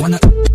Wanna